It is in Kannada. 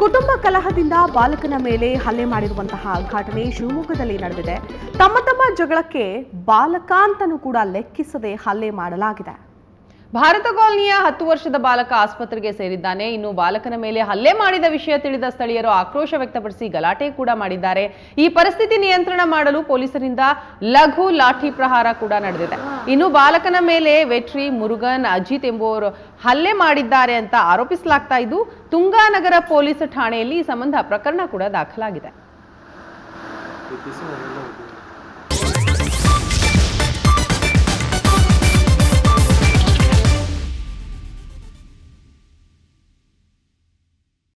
ಕುಟುಂಬ ಕಲಹದಿಂದ ಬಾಲಕನ ಮೇಲೆ ಹಲ್ಲೆ ಮಾಡಿರುವಂತಹ ಘಟನೆ ಶಿವಮೊಗ್ಗದಲ್ಲಿ ನಡೆದಿದೆ. ತಮ್ಮ ತಮ್ಮ ಜಗಳಕ್ಕೆ ಬಾಲಕ ಅಂತನೂ ಕೂಡ ಲೆಕ್ಕಿಸದೆ ಹಲ್ಲೆ ಮಾಡಲಾಗಿದೆ. ಭಾರತ ಕಾಲನಿಯ ಹತ್ತು ವರ್ಷದ ಬಾಲಕ ಆಸ್ಪತ್ರೆಗೆ ಸೇರಿದ್ದಾನೆ. ಇನ್ನು ಬಾಲಕನ ಮೇಲೆ ಹಲ್ಲೆ ಮಾಡಿದ ವಿಷಯ ತಿಳಿದ ಸ್ಥಳೀಯರು ಆಕ್ರೋಶ ವ್ಯಕ್ತಪಡಿಸಿ ಗಲಾಟೆ ಕೂಡ ಮಾಡಿದ್ದಾರೆ. ಈ ಪರಿಸ್ಥಿತಿ ನಿಯಂತ್ರಣ ಮಾಡಲು ಪೊಲೀಸರಿಂದ ಲಘು ಲಾಠಿ ಪ್ರಹಾರ ಕೂಡ ನಡೆದಿದೆ. ಇನ್ನು ಬಾಲಕನ ಮೇಲೆ ವೆಟ್ರಿ, ಮುರುಗನ್, ಅಜಿತ್ ಎಂಬುವರು ಹಲ್ಲೆ ಮಾಡಿದ್ದಾರೆ ಅಂತ ಆರೋಪಿಸಲಾಗ್ತಾ ಇದ್ದು, ತುಂಗಾನಗರ ಪೊಲೀಸ್ ಠಾಣೆಯಲ್ಲಿ ಈ ಸಂಬಂಧ ಪ್ರಕರಣ ಕೂಡ ದಾಖಲಾಗಿದೆ.